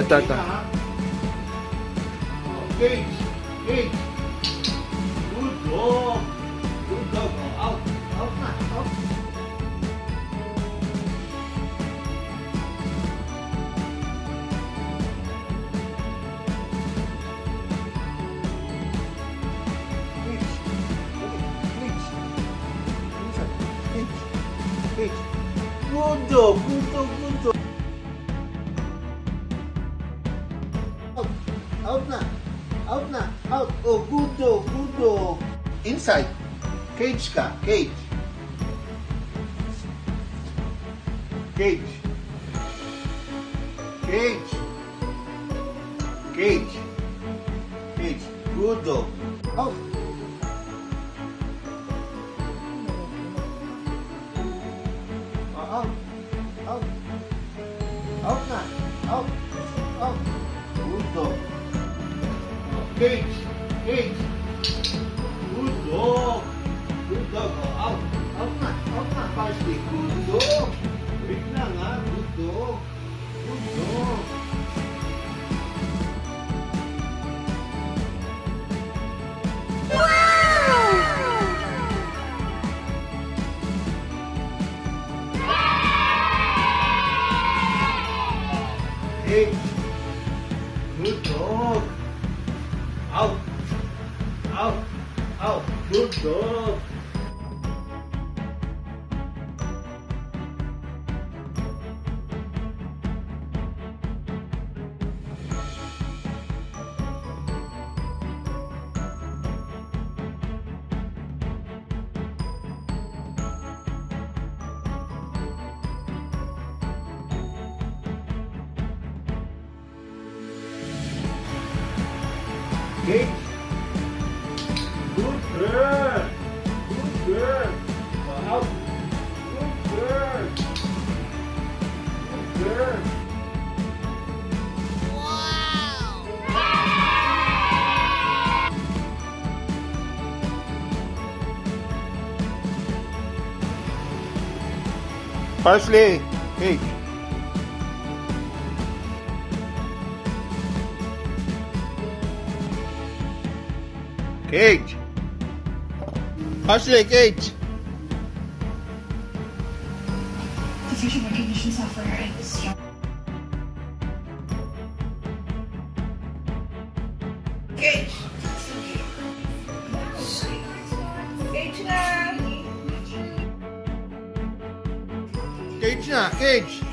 ito, ito. Cage. Cage. Oh, Good dog. Good dog. Oh, out. Out na. Out. Cage. Cage. Inside. Cage. Cage. Good dog. Out na. Out na. Out. Oh, good dog. Good dog. Inside. Cage ka. Cage. Cage. Cage. Cage. Cage. Good dog. Out. Out. Out. Out na. Out. Out. Good dog. Cage. Cage. Good dog. Good dog. Oh, out. Out na. Out na. Parsley. Good dog. Wait lang ha. Good dog. Out. Out. Out. Good dog. Cage. Good girl. Good girl. Good girl. Good girl. Parsley. Cage. Cage. Parsley, cage. The facial recognition software is. Cage. Cage. Cage na, cage.